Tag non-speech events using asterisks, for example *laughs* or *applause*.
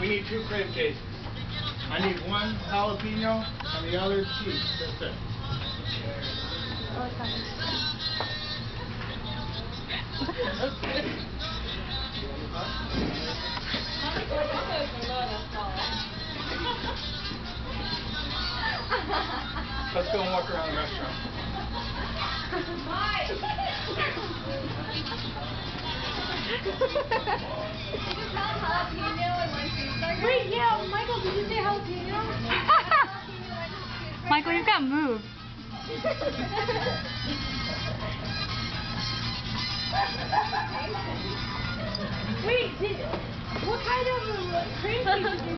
We need two crave cases. I need one jalapeno and the other cheese. That's it. Let's go and walk around the restaurant. Wait, *laughs* yeah, Michael, did you say jalapeno? *laughs* Michael, you've got moves. Wait, did, what kind of uh, cream *laughs*